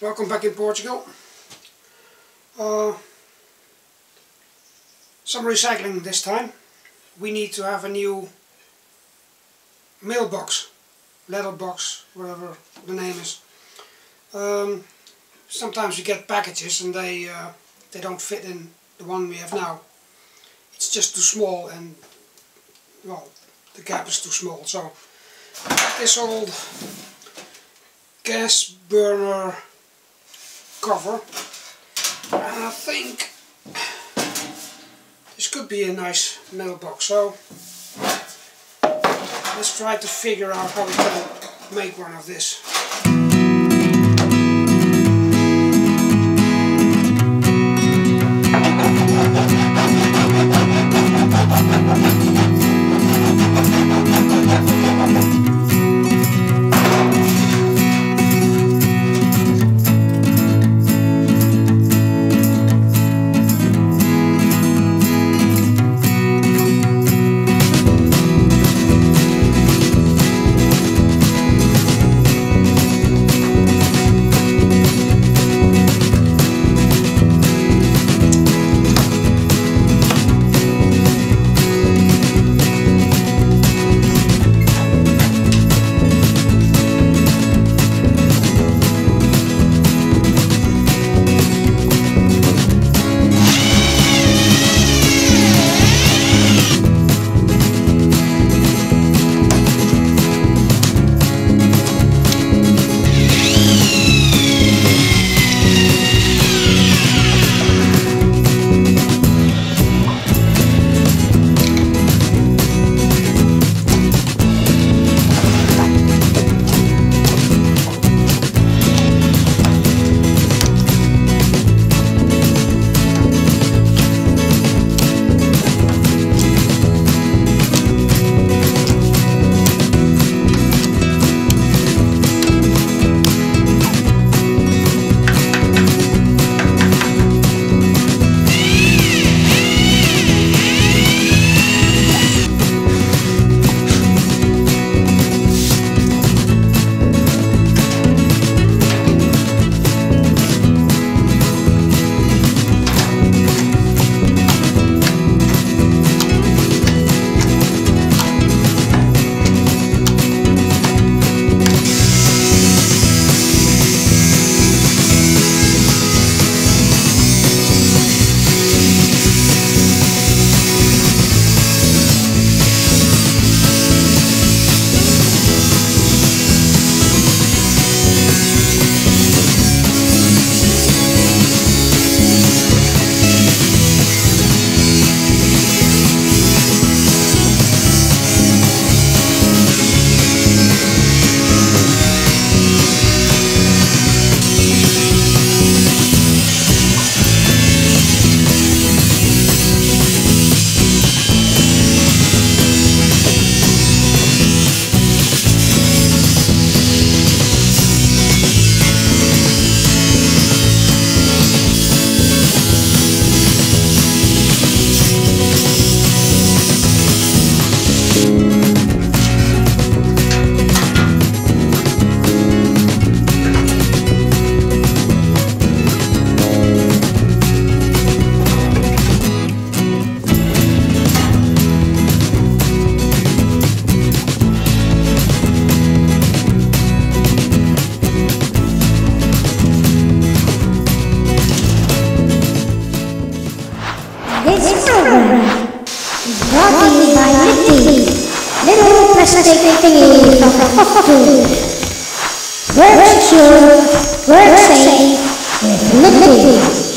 Welcome back in Portugal. Uh, some recycling this time. We need to have a new mailbox, letterbox, whatever the name is. Um, sometimes we get packages and they uh, they don't fit in the one we have now. It's just too small and well the gap is too small so this old gas burner cover and I think this could be a nice mailbox so let's try to figure out how we can make one of this. Brought to you by Nifty, little plastic thingy. Work work safe with.